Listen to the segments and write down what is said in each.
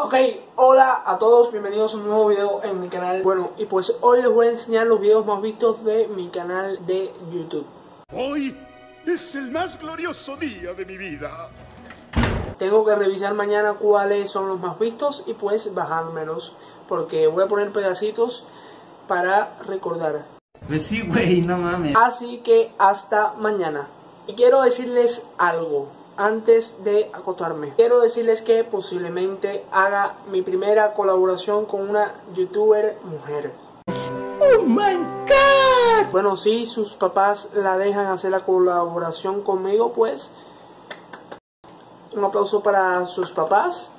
Ok, hola a todos, bienvenidos a un nuevo video en mi canal. Bueno, y pues hoy les voy a enseñar los videos más vistos de mi canal de YouTube. Hoy es el más glorioso día de mi vida. Tengo que revisar mañana cuáles son los más vistos y pues bajármelos. Porque voy a poner pedacitos para recordar. Pues sí, güey, no mames. Así que hasta mañana. Y quiero decirles algo antes de acostarme. Quiero decirles que posiblemente haga mi primera colaboración con una youtuber mujer. ¡Oh my god! Bueno, si sus papás la dejan hacer la colaboración conmigo, pues un aplauso para sus papás.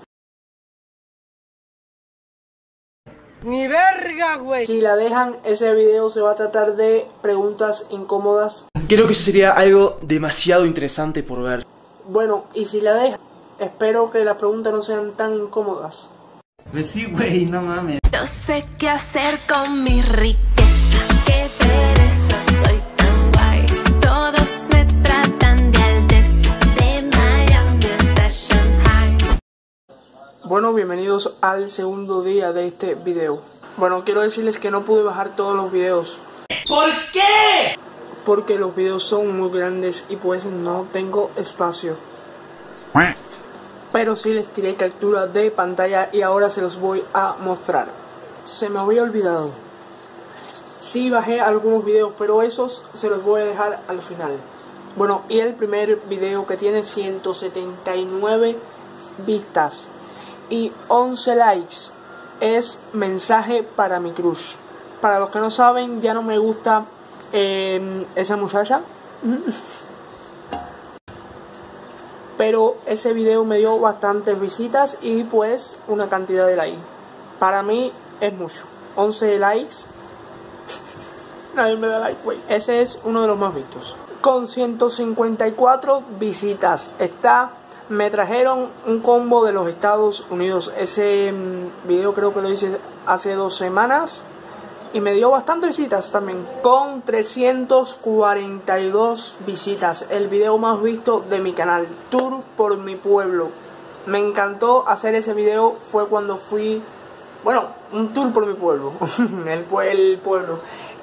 ¡Ni verga, güey! Si la dejan, ese video se va a tratar de preguntas incómodas. Creo que eso sería algo demasiado interesante por ver. Bueno, y si la dejan, espero que las preguntas no sean tan incómodas. Pues sí, güey, no mames. No sé qué hacer con mi riqueza. Qué pereza, soy tan guay. Todos me tratan de aldez. De Miami hasta Shanghai. Bueno, bienvenidos al segundo día de este video. Bueno, quiero decirles que no pude bajar todos los videos. ¿Por qué? Porque los videos son muy grandes y pues no tengo espacio. Pero sí les tiré captura de pantalla y ahora se los voy a mostrar. Se me había olvidado. Sí bajé algunos videos, pero esos se los voy a dejar al final. Bueno, y el primer video que tiene 179 vistas y 11 likes es mensaje para mi crush. Para los que no saben, ya no me gusta eh, esa muchacha. Pero ese video me dio bastantes visitas y pues una cantidad de likes. Para mí es mucho. 11 likes. Nadie me da like, güey. Ese es uno de los más vistos. Con 154 visitas. Está. Me trajeron un combo de los Estados Unidos. Ese mm, video creo que lo hice hace dos semanas. Y me dio bastantes visitas también. Con 342 visitas. El video más visto de mi canal. Tour por mi pueblo. Me encantó hacer ese video. Fue cuando fui. Bueno, un tour por mi pueblo. el, el pueblo.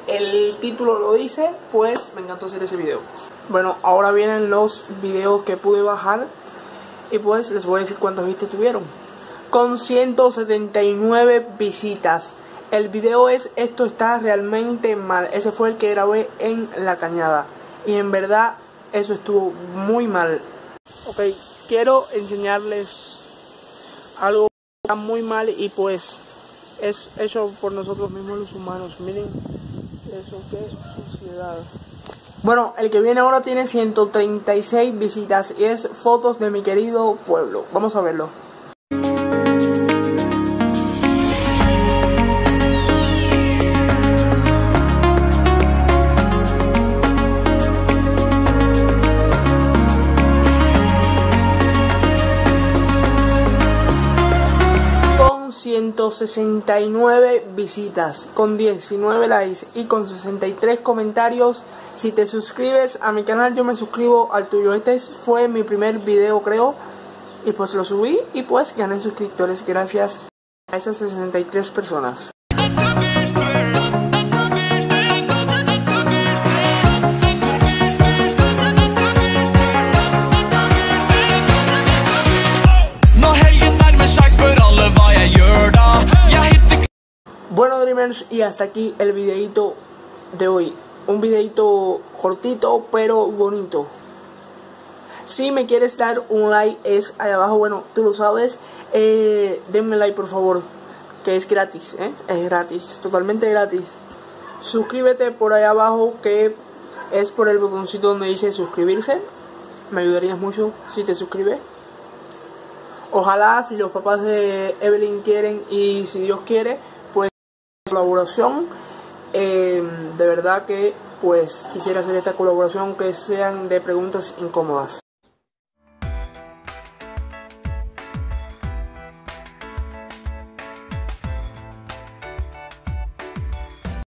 El título lo dice. Pues me encantó hacer ese video. Bueno, ahora vienen los videos que pude bajar. Y pues les voy a decir cuántas vistas tuvieron. Con 179 visitas. El video es Esto está realmente mal. Ese fue el que grabé en la cañada. Y en verdad eso estuvo muy mal. Ok, quiero enseñarles algo que está muy mal y pues es hecho por nosotros mismos los humanos. Miren eso que suciedad. Bueno, el que viene ahora tiene 136 visitas y es fotos de mi querido pueblo. Vamos a verlo. 169 visitas, con 19 likes y con 63 comentarios. Si te suscribes a mi canal, yo me suscribo al tuyo. Este es- fue mi primer video, creo. Y pues lo subí y pues gané suscriptores gracias a esas 63 personas. Y hasta aquí el videito de hoy. Un videito cortito, pero bonito. Si me quieres dar un like, es ahí abajo. Bueno, tú lo sabes. Eh, denme like, por favor. Que es gratis, ¿eh? Es gratis, totalmente gratis. Suscríbete por ahí abajo, que es por el botoncito donde dice suscribirse. Me ayudarías mucho si te suscribes. Ojalá, si los papás de Evelyn quieren y si Dios quiere, colaboración. Eh, de verdad que pues quisiera hacer esta colaboración que sean de preguntas incómodas.